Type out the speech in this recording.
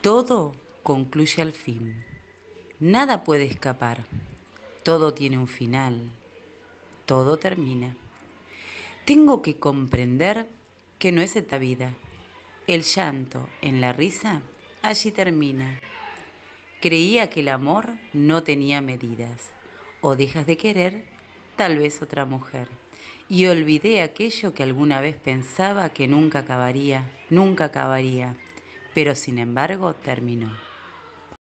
Todo concluye al fin. Nada puede escapar. Todo tiene un final. Todo termina. Tengo que comprender que no es esta vida. El llanto en la risa allí termina. Creía que el amor no tenía medidas. O dejas de querer, tal vez otra mujer. Y olvidé aquello que alguna vez pensaba que nunca acabaría, nunca acabaría. Pero sin embargo terminó.